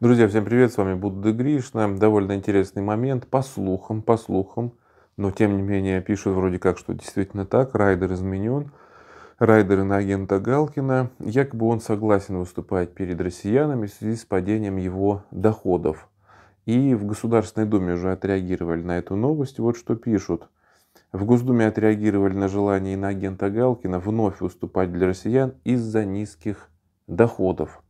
Друзья, всем привет, с вами Будда Гришна. Довольно интересный момент, по слухам, по слухам, но тем не менее пишут вроде как, что действительно так, Райдер изменен. Райдер на агента Галкина. Якобы он согласен выступать перед россиянами в связи с падением его доходов. И в Государственной Думе уже отреагировали на эту новость. Вот что пишут. В Госдуме отреагировали на желание иноагента Галкина вновь выступать для россиян из-за низких доходов.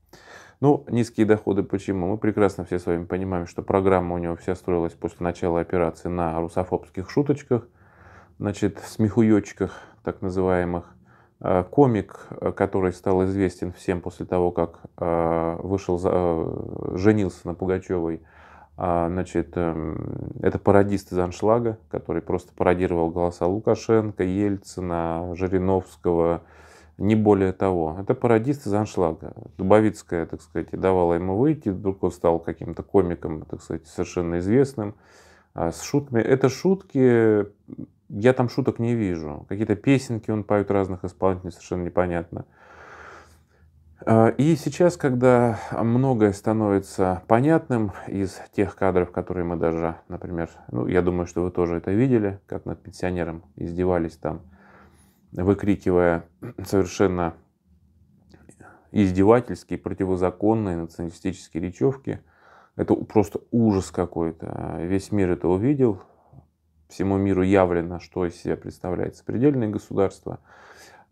Ну, низкие доходы почему? Мы прекрасно все с вами понимаем, что программа у него вся строилась после начала операции на русофобских шуточках, значит, смехуёчках так называемых. А, комик, который стал известен всем после того, как а, вышел, а, женился на Пугачевой, значит, эм, это пародист из Аншлага, который просто пародировал голоса Лукашенко, Ельцина, Жириновского, не более того. Это пародист из аншлага. Дубовицкая, так сказать, давала ему выйти, он стал каким-то комиком, так сказать, совершенно известным, а, с шутками. Это шутки, я там шуток не вижу. Какие-то песенки он поет разных исполнителей, совершенно непонятно. А, и сейчас, когда многое становится понятным из тех кадров, которые мы даже, например, ну, я думаю, что вы тоже это видели, как над пенсионером издевались там, выкрикивая совершенно издевательские, противозаконные националистические речевки. Это просто ужас какой-то. Весь мир это увидел. Всему миру явлено, что из себя представляет сопредельное государство.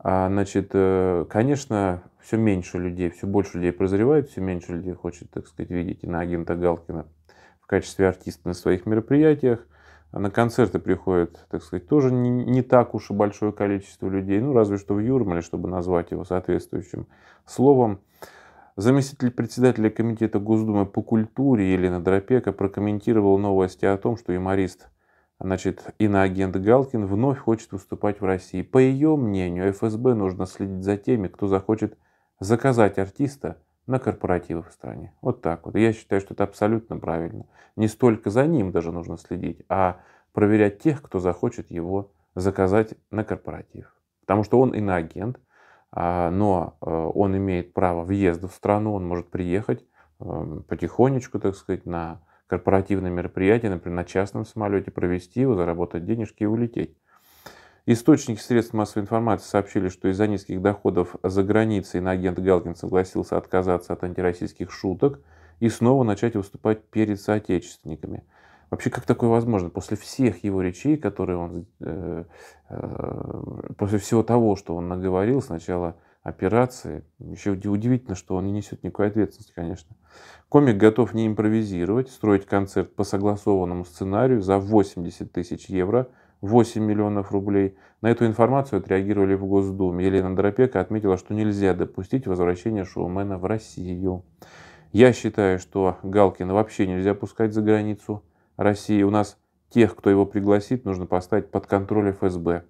А, значит, э, конечно, все меньше людей, все больше людей прозревает, все меньше людей хочет, так сказать, видеть иноагента Галкина в качестве артиста на своих мероприятиях. А на концерты приходит, так сказать, тоже не, не так уж и большое количество людей, ну разве что в Юрмале, чтобы назвать его соответствующим словом. Заместитель председателя комитета Госдумы по культуре Елена Дропека прокомментировал новости о том, что юморист значит, иноагент Галкин вновь хочет выступать в России. По ее мнению, ФСБ нужно следить за теми, кто захочет заказать артиста на корпоративах в стране. Вот так вот. Я считаю, что это абсолютно правильно. Не столько за ним даже нужно следить, а проверять тех, кто захочет его заказать на корпоратив. Потому что он иноагент, а, но э, он имеет право въезда в страну, он может приехать э, потихонечку, так сказать, на корпоративное мероприятие, например, на частном самолете провести его, заработать денежки и улететь. Источники средств массовой информации сообщили, что из-за низких доходов за границей на агент Галкин согласился отказаться от антироссийских шуток и снова начать выступать перед соотечественниками. Вообще, как такое возможно? После всех его речей, которые он... Э, э, после всего того, что он наговорил, сначала операции, еще удивительно, что он не несет никакой ответственности, конечно. Комик готов не импровизировать, строить концерт по согласованному сценарию за 80 тысяч евро – 8 миллионов рублей. На эту информацию отреагировали в Госдуме. Елена Доропека отметила, что нельзя допустить возвращения шоумена в Россию. Я считаю, что Галкина вообще нельзя пускать за границу России. У нас тех, кто его пригласит, нужно поставить под контроль ФСБ.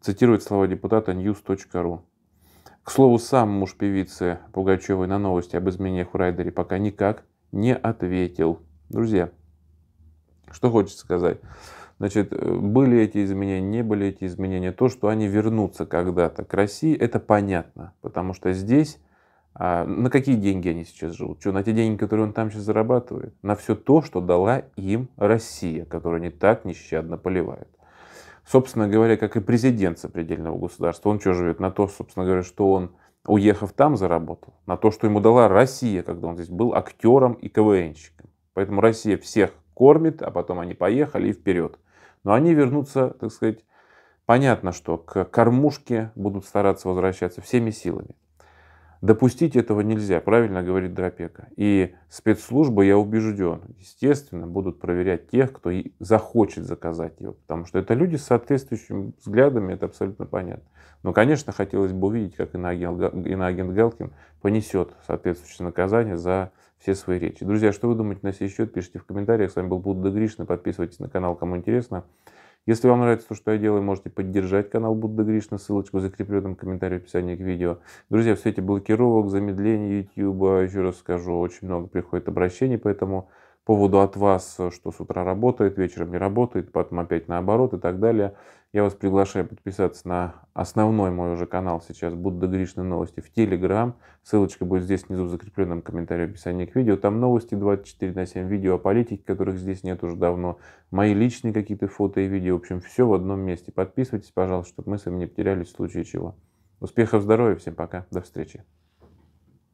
Цитирует слова депутата news.ru. К слову, сам муж певицы Пугачевой на новости об изменениях в Райдере пока никак не ответил. Друзья, что хочется сказать. Значит, э, были эти изменения, не были эти изменения. То, что они вернутся когда-то к России, это понятно. Потому что здесь а, на какие деньги они сейчас живут? Что, на те деньги, которые он там сейчас зарабатывает? На все то, что дала им Россия, которую они так нещадно поливают. Собственно говоря, как и президент сопредельного государства. Он что живет? На то, собственно говоря, что он, уехав там, заработал. На то, что ему дала Россия, когда он здесь был актером и КВНщиком. Поэтому Россия всех кормит, а потом они поехали и вперед. Но они вернутся, так сказать, понятно, что к кормушке будут стараться возвращаться всеми силами. Допустить этого нельзя, правильно говорит Дропека. И спецслужбы, я убежден, естественно, будут проверять тех, кто захочет заказать его. Потому что это люди с соответствующими взглядами, это абсолютно понятно. Но, конечно, хотелось бы увидеть, как иноагент Галкин понесет соответствующее наказание за все свои речи. Друзья, что вы думаете на сей счет, пишите в комментариях. С вами был Будда Гришна. Подписывайтесь на канал, кому интересно. Если вам нравится то, что я делаю, можете поддержать канал Будда Гришна. Ссылочку закреплю там комментарий в описании к видео. Друзья, в свете блокировок, замедления YouTube, еще раз скажу, очень много приходит обращений по этому поводу от вас, что с утра работает, вечером не работает, потом опять наоборот и так далее. Я вас приглашаю подписаться на основной мой уже канал сейчас Будда Гришны новости в Телеграм. Ссылочка будет здесь внизу в закрепленном комментарии в описании к видео. Там новости 24 на 7, видео о политике, которых здесь нет уже давно. Мои личные какие-то фото и видео. В общем, все в одном месте. Подписывайтесь, пожалуйста, чтобы мы с вами не потерялись в случае чего. Успехов, здоровья, всем пока, до встречи.